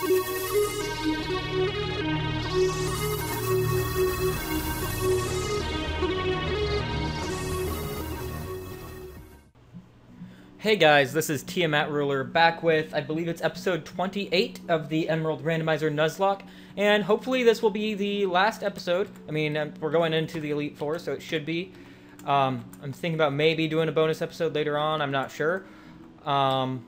Hey guys, this is Tiamat Ruler back with, I believe it's episode 28 of the Emerald Randomizer Nuzlocke, and hopefully this will be the last episode. I mean, um, we're going into the Elite Four, so it should be. Um, I'm thinking about maybe doing a bonus episode later on, I'm not sure. Um,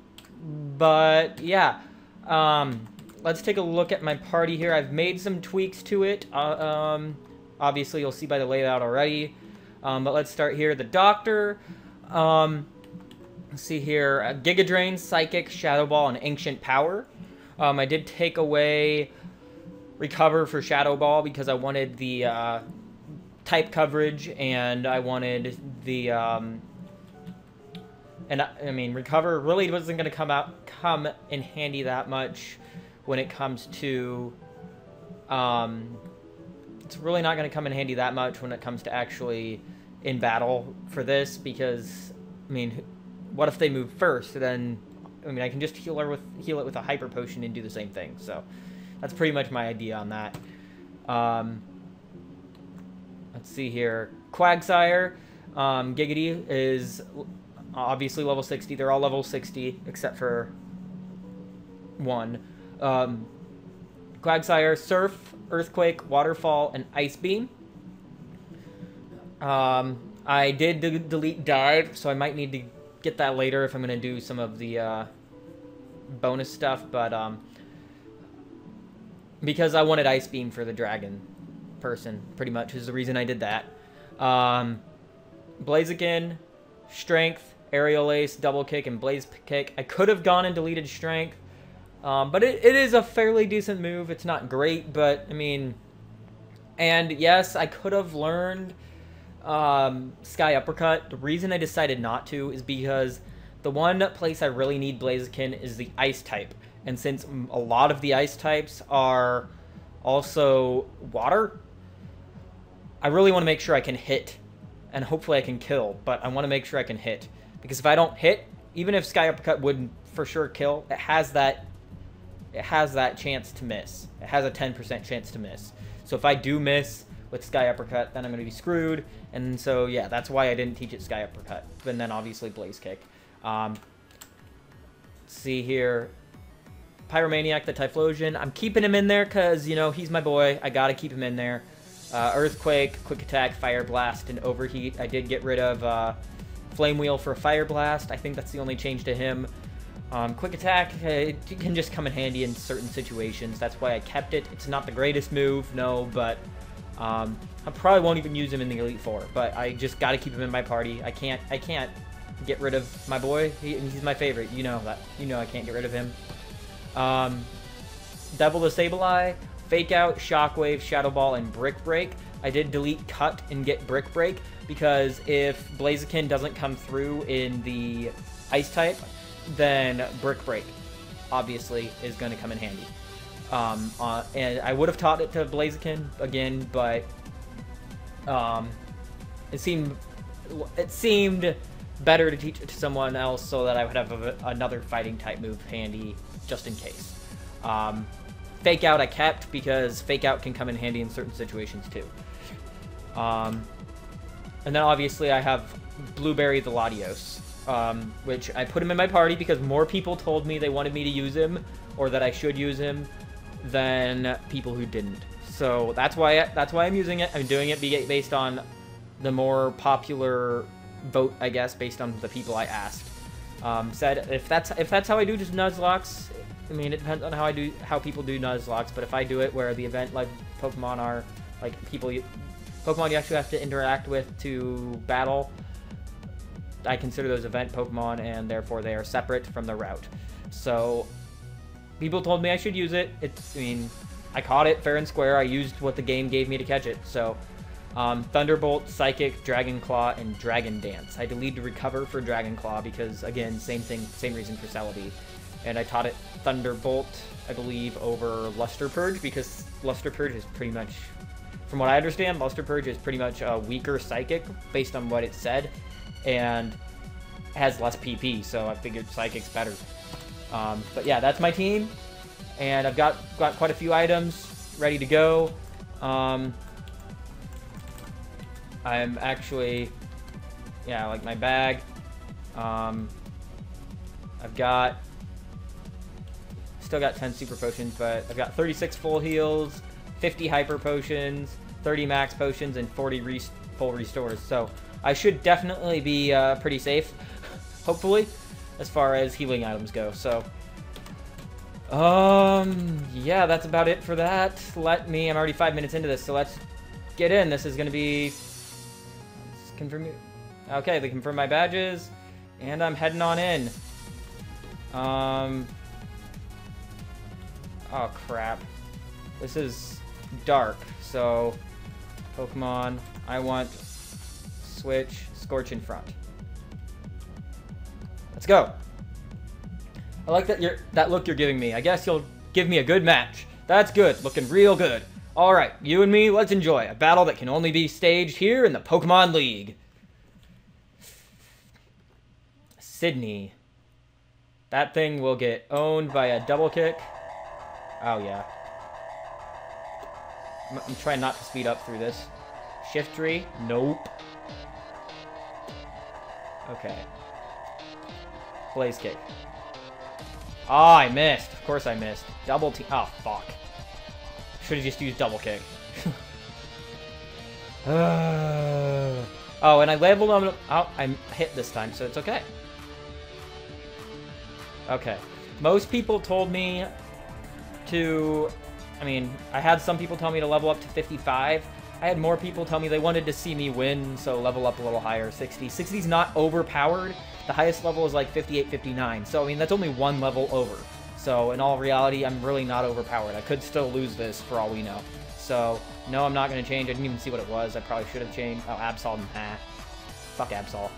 but yeah, um, let's take a look at my party here. I've made some tweaks to it. Uh, um, obviously, you'll see by the layout already. Um, but let's start here. The Doctor. Um, Let's see here. Uh, Giga Drain, Psychic, Shadow Ball, and Ancient Power. Um, I did take away Recover for Shadow Ball because I wanted the uh, type coverage and I wanted the... Um, and I, I mean, Recover really wasn't going to come out come in handy that much when it comes to... Um, it's really not going to come in handy that much when it comes to actually in battle for this because, I mean what if they move first? Then, I mean, I can just heal her with heal it with a hyper potion and do the same thing. So, that's pretty much my idea on that. Um, let's see here. Quagsire, um, Giggity is obviously level 60. They're all level 60 except for one. Um, Quagsire, Surf, Earthquake, Waterfall, and Ice Beam. Um, I did delete Dive, so I might need to get that later if I'm going to do some of the uh, bonus stuff, but um, because I wanted Ice Beam for the dragon person, pretty much, is the reason I did that. Um, Blaziken, Strength, Aerial Ace, Double Kick, and Blaze Kick. I could have gone and deleted Strength, um, but it, it is a fairly decent move. It's not great, but, I mean... And, yes, I could have learned um, Sky Uppercut. The reason I decided not to is because the one place I really need Blaziken is the Ice type. And since a lot of the Ice types are also water, I really want to make sure I can hit. And hopefully I can kill, but I want to make sure I can hit. Because if I don't hit, even if Sky Uppercut would for sure kill, it has that it has that chance to miss. It has a 10% chance to miss. So if I do miss, with Sky Uppercut, then I'm going to be screwed. And so, yeah, that's why I didn't teach it Sky Uppercut. And then, obviously, Blaze Kick. Um, see here. Pyromaniac, the Typhlosion. I'm keeping him in there because, you know, he's my boy. I got to keep him in there. Uh, Earthquake, Quick Attack, Fire Blast, and Overheat. I did get rid of uh, Flame Wheel for Fire Blast. I think that's the only change to him. Um, quick attack, uh, it can just come in handy in certain situations. That's why I kept it. It's not the greatest move, no, but um, I probably won't even use him in the Elite Four, but I just got to keep him in my party. I can't, I can't get rid of my boy. He, he's my favorite. You know that. You know I can't get rid of him. Um, Devil the Sableye, Fake Out, Shockwave, Shadow Ball, and Brick Break. I did delete Cut and get Brick Break because if Blaziken doesn't come through in the Ice type, then Brick Break obviously is going to come in handy. Um, uh, and I would have taught it to Blaziken again, but um, it seemed it seemed better to teach it to someone else so that I would have a, another fighting type move handy just in case. Um, fake out I kept because fake out can come in handy in certain situations too. Um, and then obviously I have Blueberry the Latios, um, which I put him in my party because more people told me they wanted me to use him or that I should use him than people who didn't. So that's why that's why I'm using it. I'm doing it based on the more popular vote, I guess, based on the people I asked. Um, said if that's if that's how I do just Nuzlockes, I mean it depends on how I do how people do Nuzlockes. But if I do it where the event like Pokemon are like people, you, Pokemon you actually have to interact with to battle, I consider those event Pokemon, and therefore they are separate from the route. So people told me I should use it. It's, I mean, I caught it fair and square. I used what the game gave me to catch it. So, um, Thunderbolt, Psychic, Dragon Claw, and Dragon Dance. I deleted Recover for Dragon Claw because, again, same thing, same reason for Celebi. And I taught it Thunderbolt, I believe, over Luster Purge because Luster Purge is pretty much, from what I understand, Luster Purge is pretty much a weaker Psychic based on what it said, and has less PP, so I figured Psychic's better. Um, but yeah, that's my team. and I've got got quite a few items ready to go. Um, I'm actually, yeah, like my bag. Um, I've got, still got 10 super potions, but I've got 36 full heals, 50 hyper potions, 30 max potions, and 40 re full restores. So I should definitely be uh, pretty safe, hopefully, as far as healing items go. So, um, yeah, that's about it for that. Let me, I'm already five minutes into this, so let's get in. This is going to be confirm. Okay, they confirm my badges, and I'm heading on in. Um. Oh crap. This is dark, so Pokemon. I want switch Scorch in front. Let's go. I like that you're that look you're giving me. I guess you'll give me a good match. That's good. Looking real good. Alright, you and me, let's enjoy a battle that can only be staged here in the Pokemon League. Sidney. That thing will get owned by a double kick. Oh, yeah. I'm, I'm trying not to speed up through this. Shiftry? Nope. Okay. Blaze kick. Ah, oh, I missed. Of course I missed. Double team. Oh, fuck. Should have just used double kick. uh... Oh, and I leveled him. Oh, I'm hit this time, so it's okay. Okay. Most people told me to... I mean, I had some people tell me to level up to 55. I had more people tell me they wanted to see me win, so level up a little higher, 60. 60's not overpowered. The highest level is like 58, 59. So, I mean, that's only one level over. So, in all reality, I'm really not overpowered. I could still lose this for all we know. So, no, I'm not going to change. I didn't even see what it was. I probably should have changed. Oh, Absol. Nah. Fuck Absol.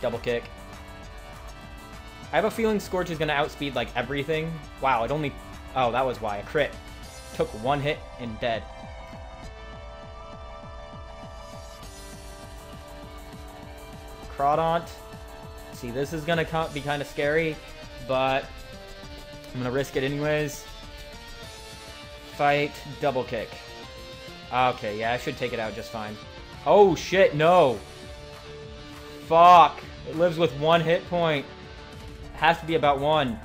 Double kick. I have a feeling Scorch is going to outspeed, like, everything. Wow, it only... Oh, that was why. A crit. Took one hit and dead. Crawdaunt. See, this is going to be kind of scary, but I'm going to risk it anyways. Fight, double kick. Okay, yeah, I should take it out just fine. Oh, shit, no. Fuck. It lives with one hit point. It has to be about one.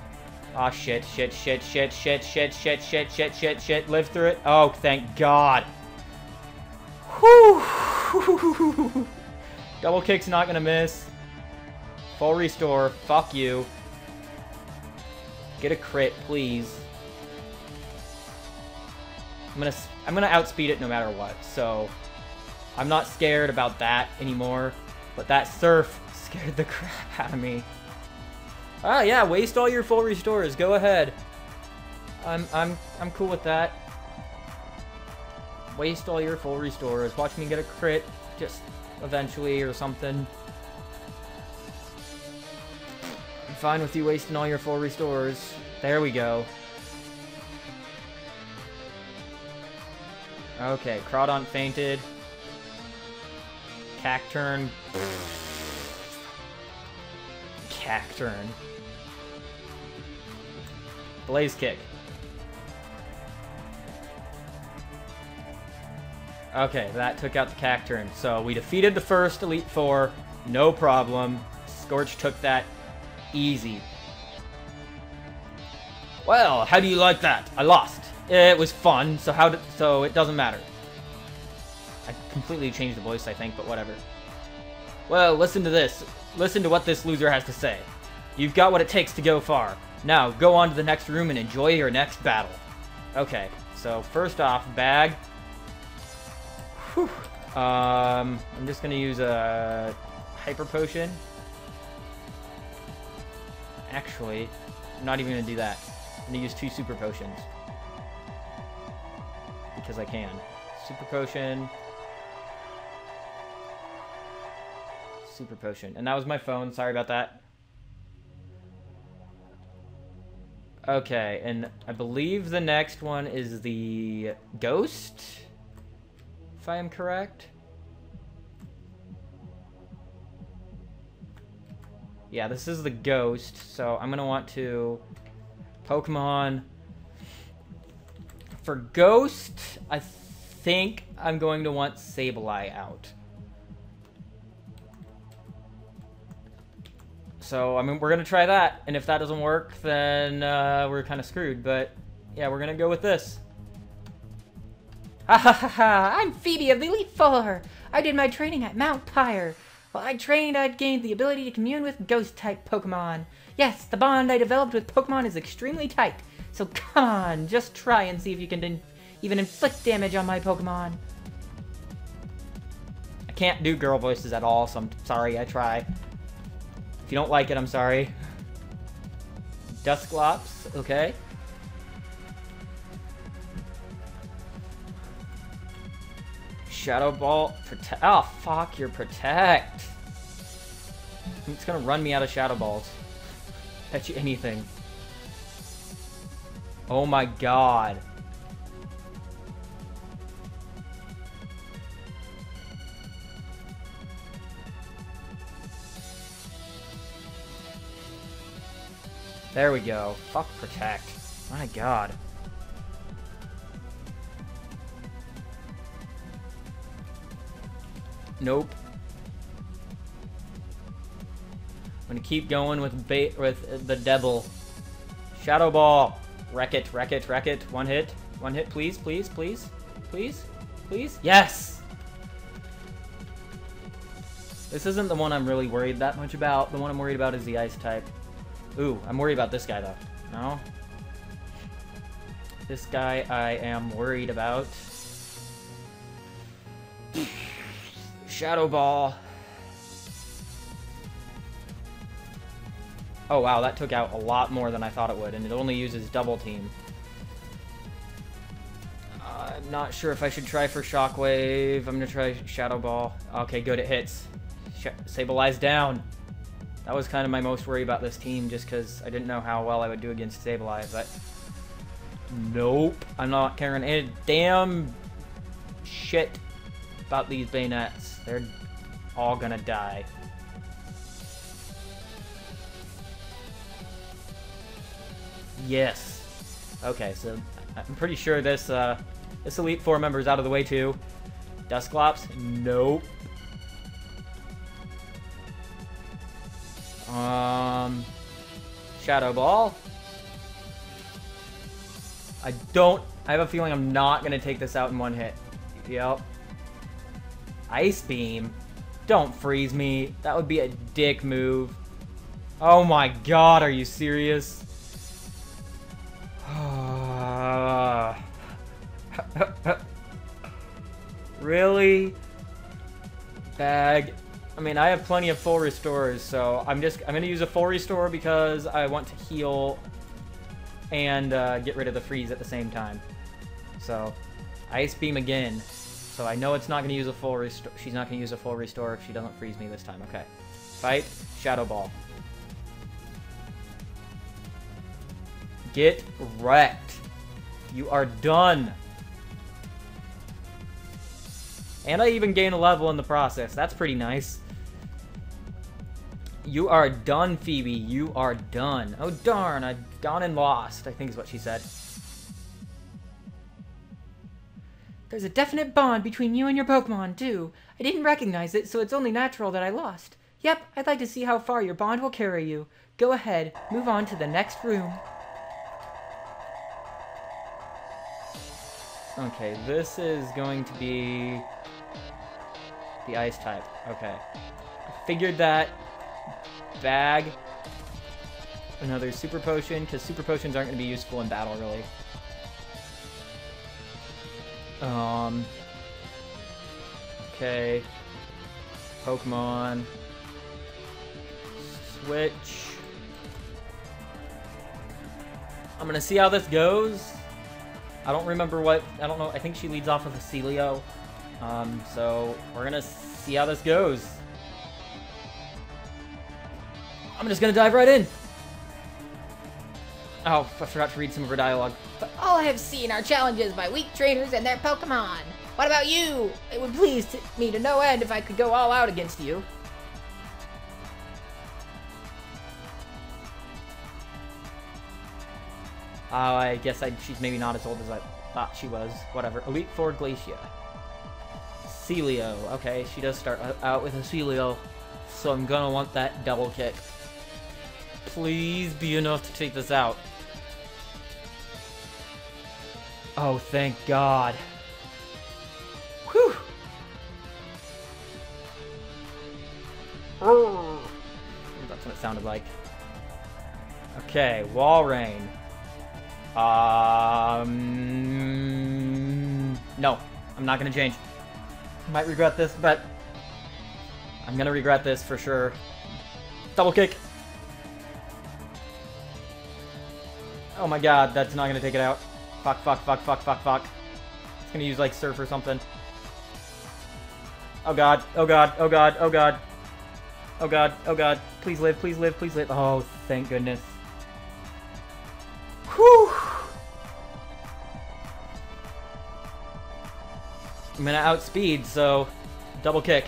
Oh, shit, shit, shit, shit, shit, shit, shit, shit, shit, shit, shit. Live through it. Oh, thank God. Whew. Double kick's not gonna miss. Full restore. Fuck you. Get a crit, please. I'm gonna I'm gonna outspeed it no matter what. So I'm not scared about that anymore. But that surf scared the crap out of me. Ah, yeah, waste all your full restores. Go ahead. I'm I'm I'm cool with that. Waste all your full restores. Watch me get a crit. Just eventually or something. I'm fine with you wasting all your full restores. There we go. Okay, Crawdaunt fainted. Cacturne. Cacturne. Blaze Kick. Okay, that took out the Cacturne. So we defeated the first Elite Four. No problem. Scorch took that easy. Well, how do you like that? I lost. It was fun, so how? so it doesn't matter. I completely changed the voice, I think, but whatever. Well, listen to this. Listen to what this loser has to say. You've got what it takes to go far. Now, go on to the next room and enjoy your next battle. Okay, so first off, bag. Whew. Um, I'm just gonna use a hyper potion. Actually, I'm not even gonna do that. I'm gonna use two super potions because I can. Super potion. Super potion. And that was my phone. Sorry about that. Okay, and I believe the next one is the ghost if I am correct. Yeah, this is the ghost, so I'm going to want to Pokemon. For Ghost, I think I'm going to want Sableye out. So, I mean, we're going to try that. And if that doesn't work, then uh, we're kind of screwed. But, yeah, we're going to go with this. Ha ha ha! I'm Phoebe of the Elite Four! I did my training at Mount Pyre. While I trained, I gained the ability to commune with ghost-type Pokemon. Yes, the bond I developed with Pokemon is extremely tight. So come on, just try and see if you can in even inflict damage on my Pokemon. I can't do girl voices at all, so I'm sorry, I try. If you don't like it, I'm sorry. Dusclops, okay. Shadow Ball, protect. Oh, fuck your protect. It's gonna run me out of Shadow Balls. Bet you anything. Oh my god. There we go. Fuck protect. My god. Nope. I'm gonna keep going with bait with the devil. Shadow ball. Wreck it, wreck it, wreck it. One hit. One hit, please, please, please. Please? Please? Yes! This isn't the one I'm really worried that much about. The one I'm worried about is the ice type. Ooh, I'm worried about this guy though. No? This guy I am worried about. Shadow Ball. Oh wow, that took out a lot more than I thought it would, and it only uses Double Team. Uh, I'm not sure if I should try for Shockwave. I'm gonna try Shadow Ball. Okay, good, it hits. Sh Sableye down. That was kind of my most worry about this team, just because I didn't know how well I would do against Sableye, but... Nope, I'm not caring a damn shit about these Banettes. They're all gonna die. Yes. Okay, so I'm pretty sure this uh, this Elite Four member is out of the way too. Dusclops? Nope. Um, Shadow Ball. I don't. I have a feeling I'm not gonna take this out in one hit. Yep. Ice Beam? Don't freeze me. That would be a dick move. Oh my god, are you serious? really? Bag. I mean, I have plenty of full restores, so I'm just I'm gonna use a full restore because I want to heal and uh, get rid of the freeze at the same time. So, Ice Beam again. So I know it's not going to use a full restore. She's not going to use a full restore if she doesn't freeze me this time. Okay. Fight. Shadow Ball. Get wrecked. You are done. And I even gain a level in the process. That's pretty nice. You are done, Phoebe. You are done. Oh, darn. I've gone and lost, I think is what she said. There's a definite bond between you and your Pokemon, too. I didn't recognize it, so it's only natural that I lost. Yep, I'd like to see how far your bond will carry you. Go ahead, move on to the next room. Okay, this is going to be the ice type. Okay. I figured that bag another super potion because super potions aren't going to be useful in battle really. Um. Okay. Pokemon. Switch. I'm gonna see how this goes. I don't remember what, I don't know, I think she leads off with a Sealeo. Um, so we're gonna see how this goes. I'm just gonna dive right in. Oh, I forgot to read some of her dialogue. But all I have seen are challenges by weak trainers and their Pokemon. What about you? It would please me to no end if I could go all out against you. Uh, I guess I, she's maybe not as old as I thought she was. Whatever. Elite Four Glacia. Sealeo. Okay, she does start out with a Sealeo. So I'm gonna want that double kick. Please be enough to take this out. Oh, thank God. Whew. That's what it sounded like. Okay, Walrein. Um, no, I'm not gonna change. Might regret this, but I'm gonna regret this for sure. Double kick. Oh my god, that's not gonna take it out. Fuck, fuck, fuck, fuck, fuck, fuck. It's gonna use like surf or something. Oh god, oh god, oh god, oh god. Oh god, oh god. Please live, please live, please live. Oh, thank goodness. Whew. I'm gonna outspeed, so double kick.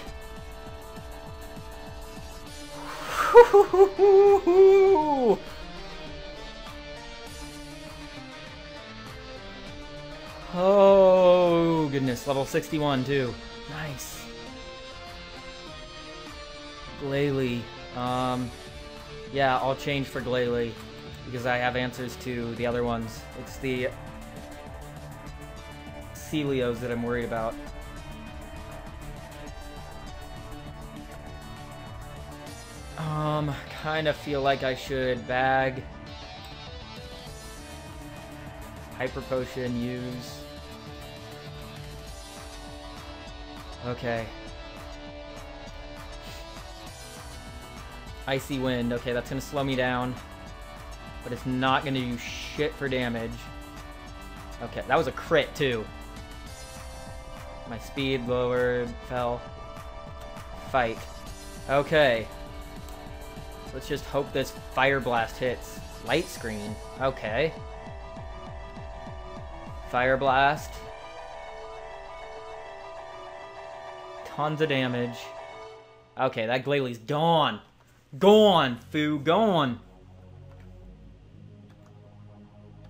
Oh, goodness. Level 61, too. Nice. Glalie. Um, yeah, I'll change for Glalie because I have answers to the other ones. It's the Sealeos that I'm worried about. Um, kind of feel like I should bag Hyper Potion, use. Okay. Icy Wind. Okay, that's gonna slow me down. But it's not gonna do shit for damage. Okay, that was a crit too. My speed lowered, fell. Fight. Okay. Let's just hope this Fire Blast hits. Light Screen. Okay. Fire Blast. Tons of damage. Okay, that Glalie's gone. Gone, foo, gone.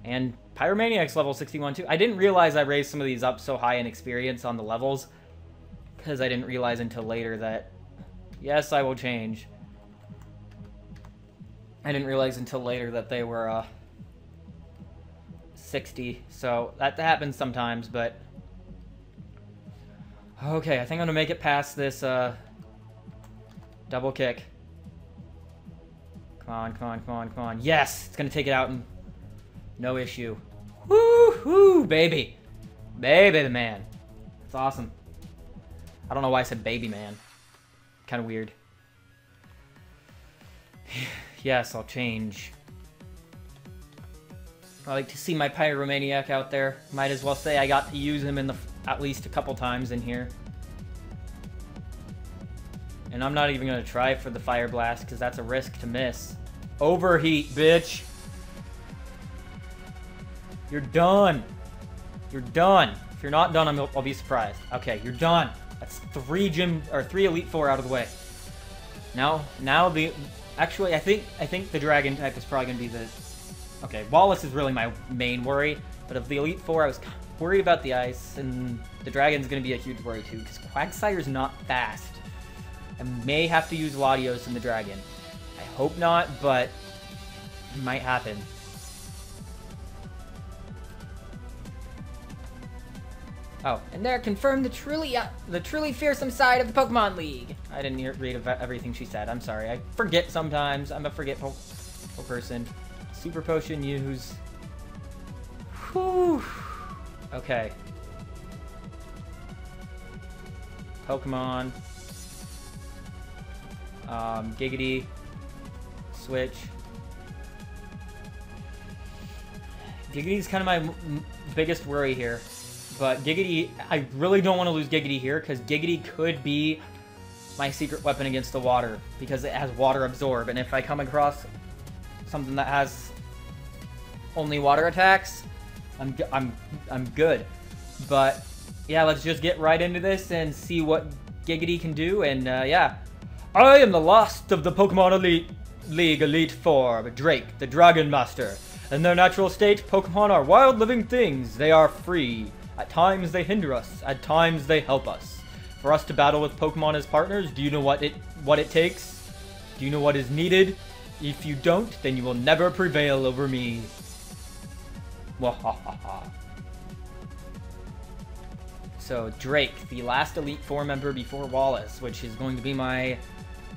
And Pyromaniac's level 61 too. I didn't realize I raised some of these up so high in experience on the levels. Because I didn't realize until later that, yes, I will change. I didn't realize until later that they were uh, 60. So that happens sometimes, but... Okay, I think I'm going to make it past this uh, double kick. Come on, come on, come on, come on. Yes! It's going to take it out and no issue. Woo-hoo, baby. Baby the man. It's awesome. I don't know why I said baby man. Kind of weird. yes, I'll change. I like to see my Pyromaniac out there. Might as well say I got to use him in the at least a couple times in here. And I'm not even going to try for the Fire Blast because that's a risk to miss. Overheat, bitch! You're done. You're done. If you're not done, i will be surprised. Okay, you're done. That's three gym or three Elite Four out of the way. Now, now the actually, I think I think the Dragon type is probably gonna be the. Okay, Wallace is really my main worry, but of the Elite Four, I was worried about the Ice, and the Dragon's gonna be a huge worry too, because Quagsire's not fast. I may have to use Latios in the Dragon. I hope not, but it might happen. Oh, and there confirmed the truly uh, the truly fearsome side of the Pokemon League. I didn't read about everything she said. I'm sorry. I forget sometimes. I'm a forgetful person. Super Potion use. Whew. Okay. Pokemon. Um, Giggity. Switch. Giggity's kind of my biggest worry here. But Giggity, I really don't want to lose Giggity here because Giggity could be my secret weapon against the water because it has water absorb. And if I come across something that has only water attacks, I'm, I'm, I'm good. But yeah, let's just get right into this and see what Giggity can do. And uh, yeah, I am the last of the Pokemon Elite League Elite Four, Drake, the Dragon Master. In their natural state, Pokemon are wild living things. They are free. At times they hinder us, at times they help us. For us to battle with Pokemon as partners, do you know what it what it takes? Do you know what is needed? If you don't, then you will never prevail over me. So Drake, the last Elite Four member before Wallace, which is going to be my...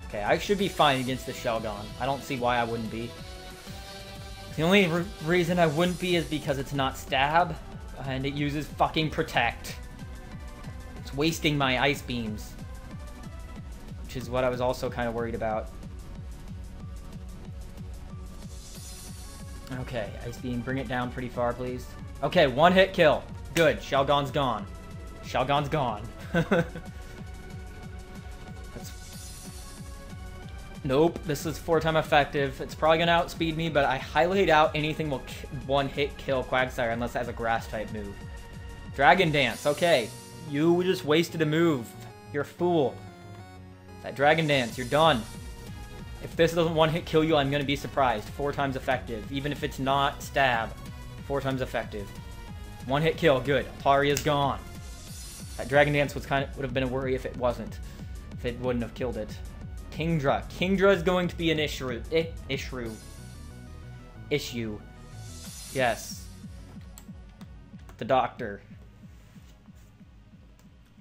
Okay, I should be fine against the Shelgon. I don't see why I wouldn't be. The only re reason I wouldn't be is because it's not Stab, and it uses fucking Protect. It's wasting my Ice Beams. Which is what I was also kind of worried about. Okay, Ice Beam, bring it down pretty far, please. Okay, one hit kill. Good, Shelgon's gone. Shelgon's gone. Nope, this is four time effective. It's probably gonna outspeed me, but I highly doubt anything will one hit kill Quagsire unless it has a grass type move. Dragon Dance, okay. You just wasted a move. You're a fool. That Dragon Dance, you're done. If this doesn't one hit kill you, I'm gonna be surprised. Four times effective. Even if it's not stab. Four times effective. One hit kill, good. Altaria's gone. That Dragon Dance was kind of would have been a worry if it wasn't. If it wouldn't have killed it. Kingdra. Kingdra is going to be an issue. I, issue. Issue. Yes. The doctor.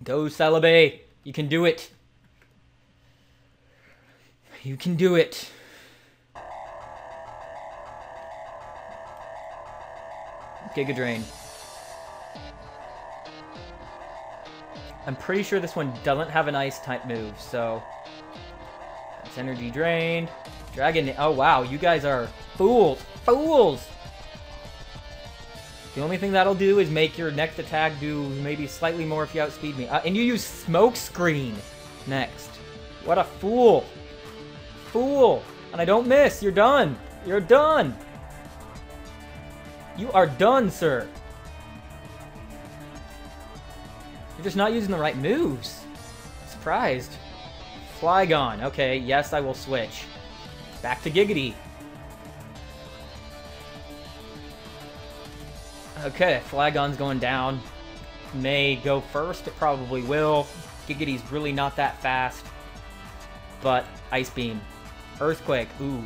Go, Celebi. You can do it. You can do it. Giga Drain. I'm pretty sure this one doesn't have an ice type move, so... It's energy drained. Dragon... Oh, wow, you guys are fools! Fools! The only thing that'll do is make your next attack do maybe slightly more if you outspeed me. Uh, and you use Smokescreen next. What a fool! Fool! And I don't miss! You're done! You're done! You are done, sir! You're just not using the right moves. Surprised. Flygon. Okay, yes, I will switch. Back to Giggity. Okay, Flygon's going down. May go first. It probably will. Giggity's really not that fast. But Ice Beam. Earthquake. Ooh.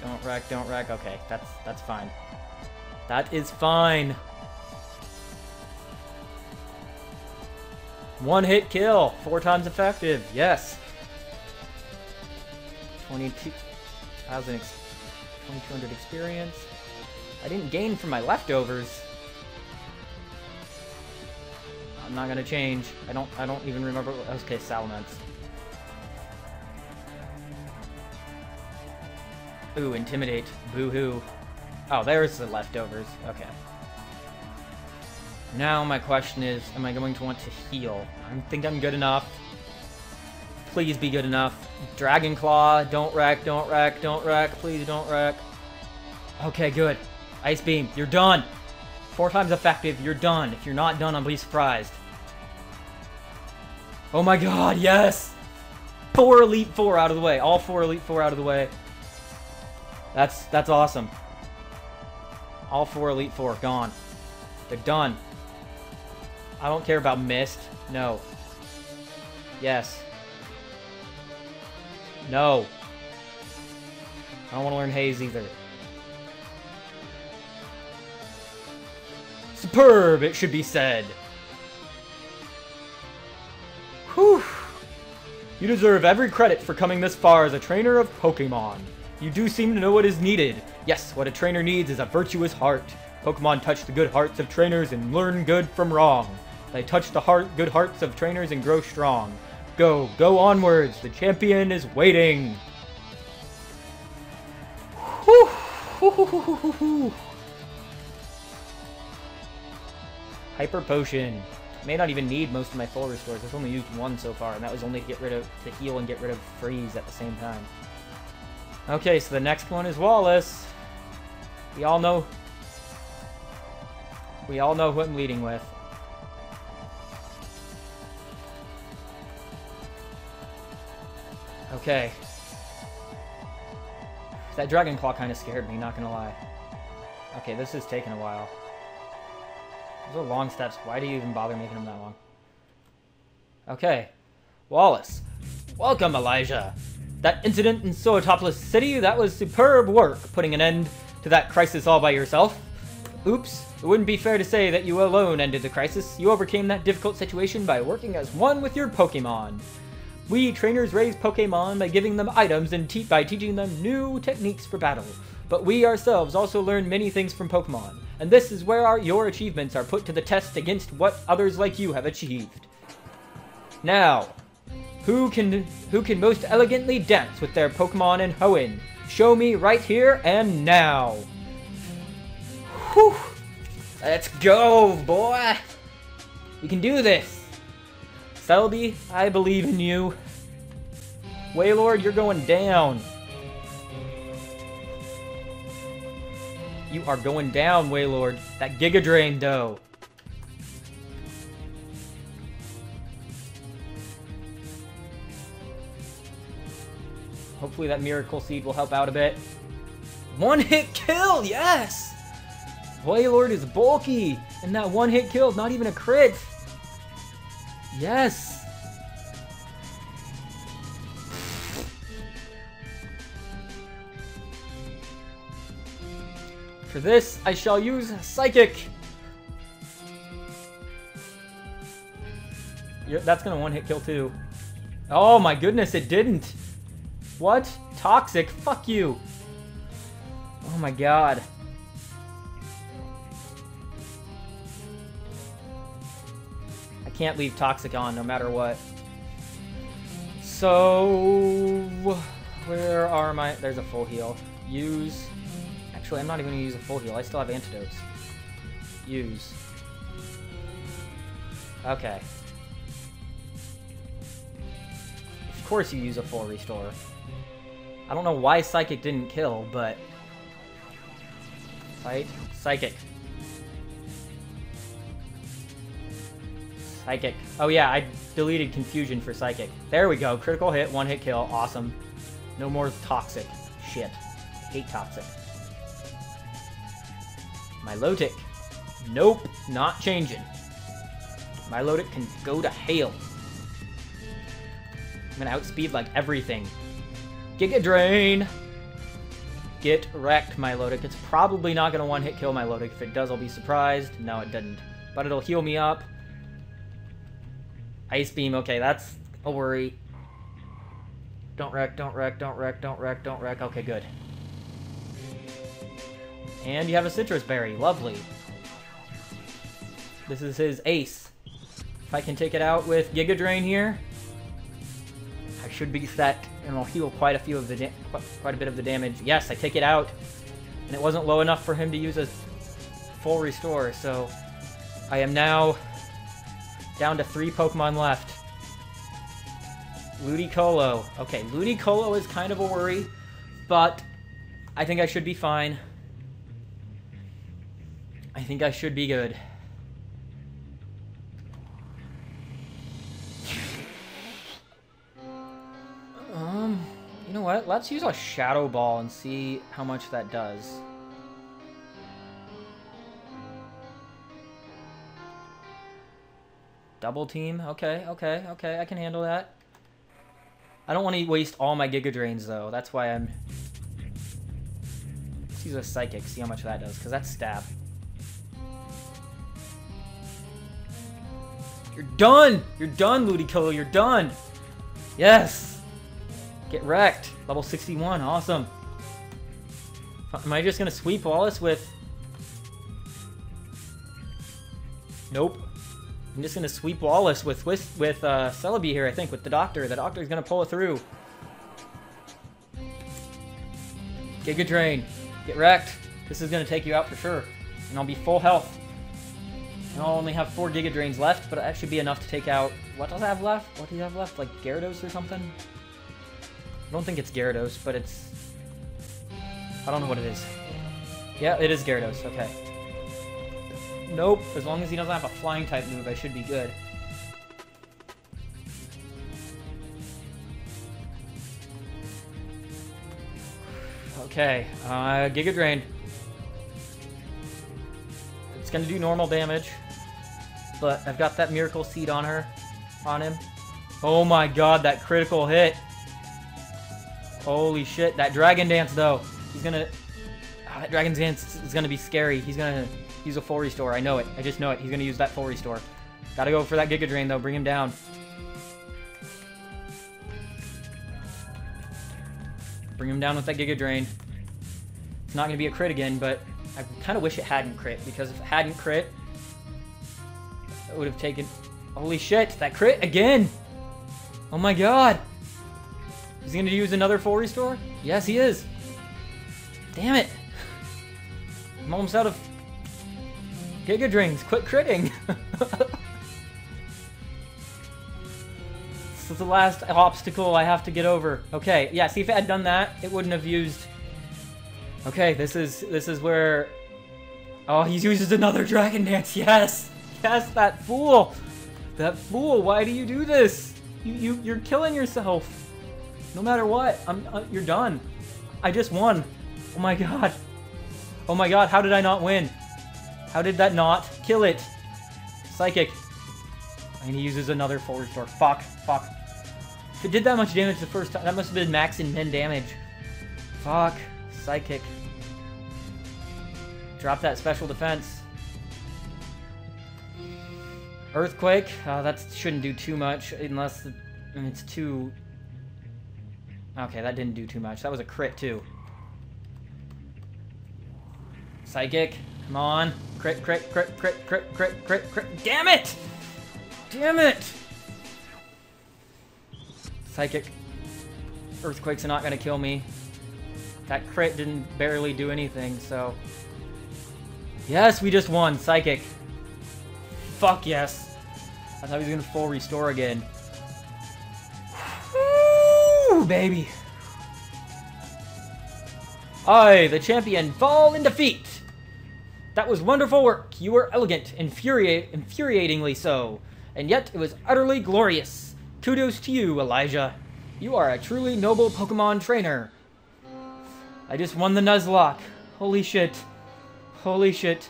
Don't wreck, don't wreck. Okay, that's that's fine. That is fine. One hit kill. Four times effective. Yes. 22,000 2200 experience. I didn't gain from my leftovers. I'm not gonna change. I don't I don't even remember okay, Salamence. Ooh, intimidate. Boo-hoo. Oh, there's the leftovers. Okay. Now my question is, am I going to want to heal? I think I'm good enough. Please be good enough. Dragon Claw, don't wreck, don't wreck, don't wreck, please don't wreck. Okay, good. Ice Beam, you're done. Four times effective, you're done. If you're not done, I'll be surprised. Oh my god, yes! Four Elite Four out of the way. All four Elite Four out of the way. That's that's awesome. All four Elite Four gone. They're done. I don't care about Mist. No. Yes. No. I don't want to learn Haze either. Superb, it should be said. Whew. You deserve every credit for coming this far as a trainer of Pokemon. You do seem to know what is needed. Yes, what a trainer needs is a virtuous heart. Pokemon touch the good hearts of trainers and learn good from wrong. They touch the heart, good hearts of trainers and grow strong. Go, go onwards. The champion is waiting. Hyper potion. May not even need most of my full restores. I've only used one so far, and that was only to get rid of to heal and get rid of freeze at the same time. Okay, so the next one is Wallace. We all know. We all know who I'm leading with. Okay. That Dragon Claw kind of scared me, not gonna lie. Okay, this is taking a while. Those are long steps. Why do you even bother making them that long? Okay. Wallace. Welcome, Elijah. That incident in Sootopolis City, that was superb work, putting an end to that crisis all by yourself. Oops, it wouldn't be fair to say that you alone ended the crisis. You overcame that difficult situation by working as one with your Pokemon. We trainers raise Pokemon by giving them items and te by teaching them new techniques for battle. But we ourselves also learn many things from Pokemon, and this is where our, your achievements are put to the test against what others like you have achieved. Now, who can who can most elegantly dance with their Pokemon in Hoenn? Show me right here and now. Whew. Let's go, boy. We can do this. Celebi, I believe in you. Wailord, you're going down. You are going down, Wailord. That Giga Drain, though. Hopefully that Miracle Seed will help out a bit. One hit kill, yes! Wailord is bulky, and that one hit kill, not even a crit. Yes! For this, I shall use Psychic. That's gonna one hit kill too. Oh my goodness, it didn't. What? Toxic? Fuck you. Oh my god. I can't leave Toxic on no matter what. So... Where are my... There's a full heal. Use... Actually, I'm not even gonna use a full heal. I still have antidotes. Use. Okay. Course you use a full restore. I don't know why Psychic didn't kill, but... Fight. Psychic. Psychic. Oh yeah, I deleted Confusion for Psychic. There we go. Critical hit, one hit kill. Awesome. No more Toxic. Shit. Hate Toxic. Milotic. Nope, not changing. Milotic can go to hail. I'm gonna outspeed like everything. Giga Drain! Get wrecked, Milotic. It's probably not gonna one-hit kill Milotic. If it does, I'll be surprised. No, it didn't. But it'll heal me up. Ice Beam, okay, that's a worry. Don't wreck, don't wreck, don't wreck, don't wreck, don't wreck. Okay, good. And you have a Sitrus Berry. Lovely. This is his ace. If I can take it out with Giga Drain here, should be set, and I'll heal quite a few of the quite a bit of the damage. Yes, I take it out, and it wasn't low enough for him to use a full restore, so I am now down to three Pokemon left. Ludicolo. Okay, Ludicolo is kind of a worry, but I think I should be fine. I think I should be good. What? Let's use a Shadow Ball and see how much that does. Double team? Okay, okay, okay, I can handle that. I don't want to waste all my Giga Drains, though. That's why I'm... Let's use a Psychic, see how much that does, because that's Stab. You're done! You're done, Ludicolo, you're done! Yes! Get wrecked. Level 61, awesome. Am I just gonna sweep Wallace with... Nope. I'm just gonna sweep Wallace with with, with uh, Celebi here, I think, with the Doctor. The Doctor's gonna pull it through. Giga Drain. Get wrecked. This is gonna take you out for sure. And I'll be full health. And I'll only have four Giga Drains left, but that should be enough to take out... What does I have left? What do you have left? Like Gyarados or something? I don't think it's Gyarados, but it's... I don't know what it is. Yeah, it is Gyarados. Okay. Nope. As long as he doesn't have a flying type move, I should be good. Okay, uh, Giga Drain. It's gonna do normal damage, but I've got that Miracle Seed on her, on him. Oh my god, that critical hit. Holy shit, that Dragon Dance though. He's gonna, oh, that Dragon Dance is gonna be scary. He's gonna use a full restore, I know it. I just know it. He's gonna use that full restore. Gotta go for that Giga Drain though, bring him down. Bring him down with that Giga Drain. It's not to be a crit again, but I kind of wish it hadn't crit, because if it hadn't crit, it would have taken... Holy shit, that crit again! Oh my god! Is he going to use another full restore? Yes, he is. Damn it. I'm almost out of Giga Drains. Quit critting. this is the last obstacle I have to get over. Okay, yeah, see if it had done that, it wouldn't have used... Okay, this is this is where... Oh, he uses another Dragon Dance. Yes! Yes, that fool! That fool, why do you do this? You, you, you're killing yourself. No matter what, I'm, uh, you're done. I just won. Oh my god. Oh my god, how did I not win? How did that not kill it? Psychic. And he uses another full restore. Fuck, fuck. If it did that much damage the first time, that must have been max in min damage. Fuck. Psychic. Drop that special defense. Earthquake. Uh, that shouldn't do too much unless the, I mean, it's too... Okay, that didn't do too much. That was a crit, too. Psychic. Come on. Crit, crit, crit, crit, crit, crit, crit, crit. Damn it! Damn it! Psychic. Earthquakes are not gonna kill me. That crit didn't barely do anything, so... Yes, we just won. Psychic. Fuck yes. I thought he was gonna full restore again. Baby. I, the champion, fall in defeat. That was wonderful work. You were elegant, infuriate, infuriatingly so. And yet, it was utterly glorious. Kudos to you, Elijah. You are a truly noble Pokemon trainer. I just won the Nuzlocke. Holy shit. Holy shit.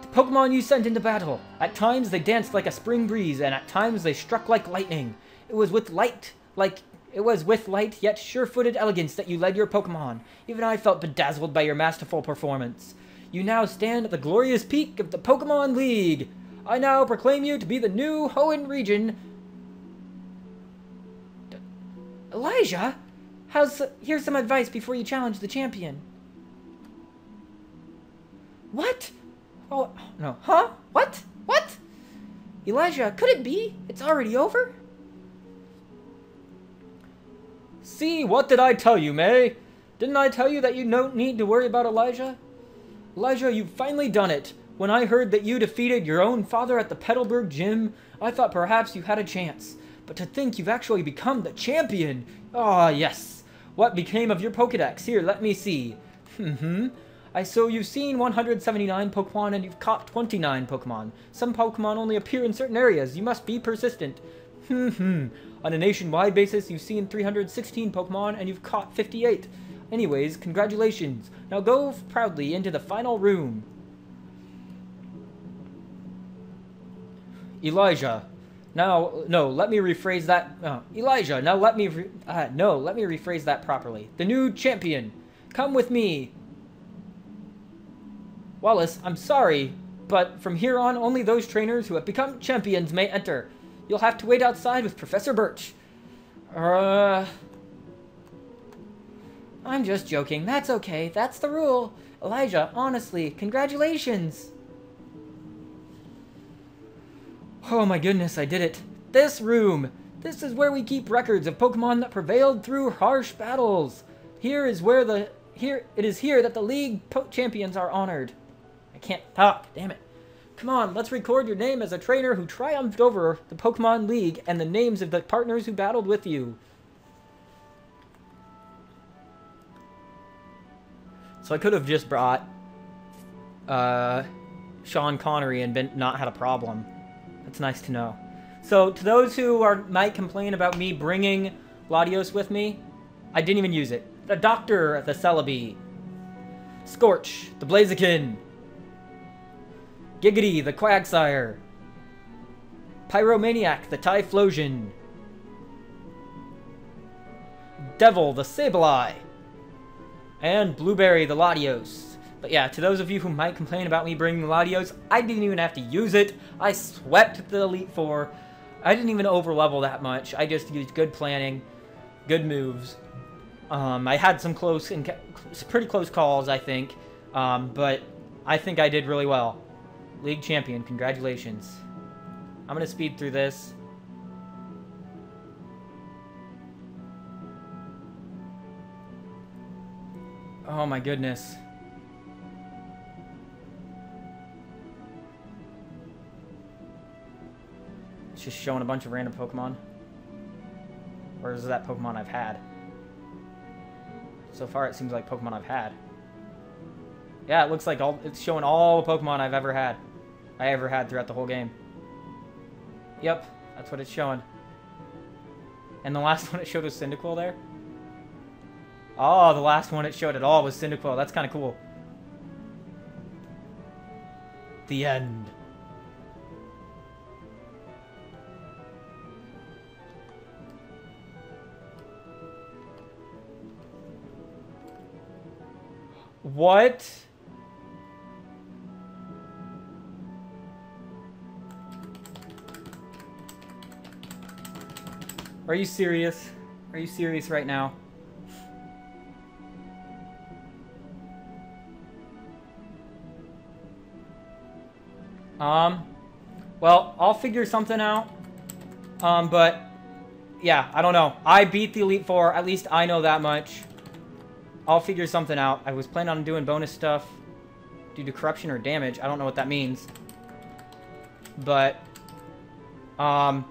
The Pokemon you sent into battle. At times, they danced like a spring breeze, and at times, they struck like lightning. It was with light, like... It was with light, yet sure-footed elegance that you led your Pokemon. Even I felt bedazzled by your masterful performance. You now stand at the glorious peak of the Pokemon League. I now proclaim you to be the new Hoenn region. D Elijah? How's here's some advice before you challenge the champion. What? Oh, no. Huh? What? What? Elijah, could it be? It's already over? See, what did I tell you, May? Didn't I tell you that you don't need to worry about Elijah? Elijah, you've finally done it. When I heard that you defeated your own father at the Petalburg gym, I thought perhaps you had a chance. But to think you've actually become the champion! Ah, oh, yes. What became of your Pokedex? Here, let me see. Hmm. I so you've seen 179 Pokemon and you've caught 29 Pokemon. Some Pokemon only appear in certain areas. You must be persistent. Hmm. On a nationwide basis, you've seen 316 Pokemon and you've caught 58. Anyways, congratulations. Now go proudly into the final room. Elijah. Now, no, let me rephrase that. Uh, Elijah, now let me, uh, no, let me rephrase that properly. The new champion. Come with me. Wallace, I'm sorry, but from here on, only those trainers who have become champions may enter. You'll have to wait outside with Professor Birch. Uh... I'm just joking. That's okay. That's the rule. Elijah, honestly, congratulations. Oh my goodness, I did it. This room. This is where we keep records of Pokemon that prevailed through harsh battles. Here is where the here it is here that the league champions are honored. I can't talk, damn it. Come on, let's record your name as a trainer who triumphed over the Pokemon League and the names of the partners who battled with you. So I could have just brought uh, Sean Connery and been, not had a problem. That's nice to know. So to those who are might complain about me bringing Latios with me, I didn't even use it. the Doctor, the Celebi, Scorch, the Blaziken, Giggity, the Quagsire, Pyromaniac, the Typhlosion, Devil, the Sableye, and Blueberry, the Latios. But yeah, to those of you who might complain about me bringing the Latios, I didn't even have to use it. I swept the Elite Four. I didn't even overlevel that much. I just used good planning, good moves. Um, I had some close and pretty close calls, I think, um, but I think I did really well. League champion, congratulations. I'm gonna speed through this. Oh my goodness. It's just showing a bunch of random Pokemon. Or is that Pokemon I've had? So far it seems like Pokemon I've had. Yeah, it looks like all it's showing all the Pokemon I've ever had. I ever had throughout the whole game. Yep, that's what it's showing. And the last one it showed was Cyndaquil there? Oh, the last one it showed at all was Cyndaquil. That's kind of cool. The end. What? Are you serious? Are you serious right now? Um, well, I'll figure something out. Um, but, yeah, I don't know. I beat the Elite Four. At least I know that much. I'll figure something out. I was planning on doing bonus stuff due to corruption or damage. I don't know what that means. But, um,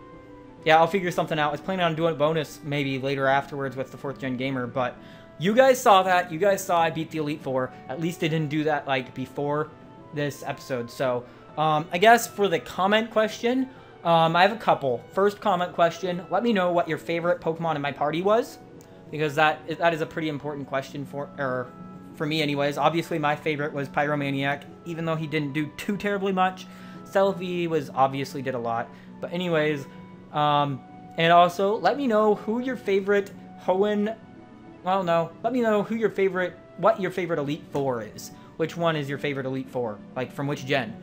yeah, I'll figure something out. I was planning on doing a bonus maybe later afterwards with the 4th Gen Gamer, but you guys saw that. You guys saw I beat the Elite Four. At least I didn't do that, like, before this episode. So, um, I guess for the comment question, um, I have a couple. First comment question, let me know what your favorite Pokemon in my party was, because that that is a pretty important question for or for me anyways. Obviously, my favorite was Pyromaniac, even though he didn't do too terribly much. Celebi was obviously did a lot, but anyways, um, and also let me know who your favorite Hoenn. Well, no, let me know who your favorite, what your favorite Elite Four is. Which one is your favorite Elite Four? Like from which gen?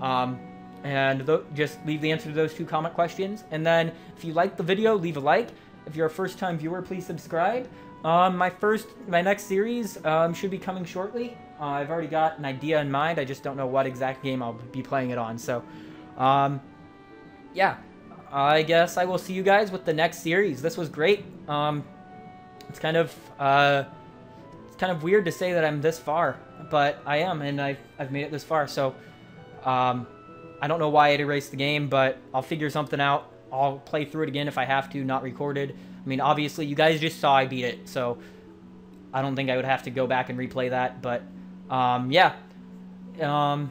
Um, and just leave the answer to those two comment questions. And then if you like the video, leave a like. If you're a first-time viewer, please subscribe. Um, my first, my next series um, should be coming shortly. Uh, I've already got an idea in mind. I just don't know what exact game I'll be playing it on. So, um, yeah, I guess I will see you guys with the next series. This was great. Um, it's kind of, uh, it's kind of weird to say that I'm this far, but I am, and I've, I've made it this far. So, um, I don't know why it erased the game, but I'll figure something out. I'll play through it again if I have to, not recorded. I mean, obviously, you guys just saw I beat it, so I don't think I would have to go back and replay that. But, um, yeah. Um,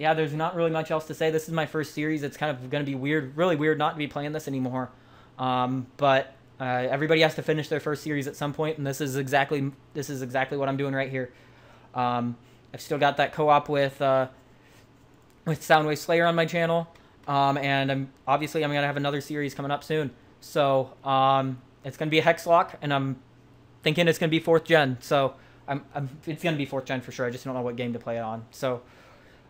yeah, there's not really much else to say. This is my first series. It's kind of going to be weird, really weird not to be playing this anymore. Um, but uh, everybody has to finish their first series at some point, and this is exactly this is exactly what I'm doing right here. Um, I've still got that co-op with... Uh, with Soundwave Slayer on my channel. Um, and I'm obviously I'm gonna have another series coming up soon. So um, it's gonna be a Hexlock, and I'm thinking it's gonna be fourth gen. So I'm, I'm it's gonna be fourth gen for sure. I just don't know what game to play it on. So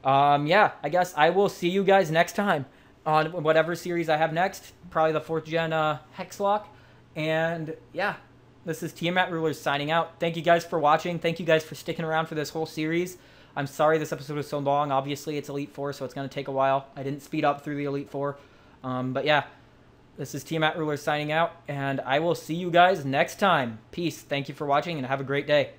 um, yeah, I guess I will see you guys next time on whatever series I have next. Probably the fourth gen uh, Hexlock. And yeah, this is Tiamat Rulers signing out. Thank you guys for watching. Thank you guys for sticking around for this whole series. I'm sorry this episode was so long. Obviously, it's Elite Four, so it's going to take a while. I didn't speed up through the Elite Four. Um, but yeah, this is Tiamat Ruler signing out, and I will see you guys next time. Peace. Thank you for watching, and have a great day.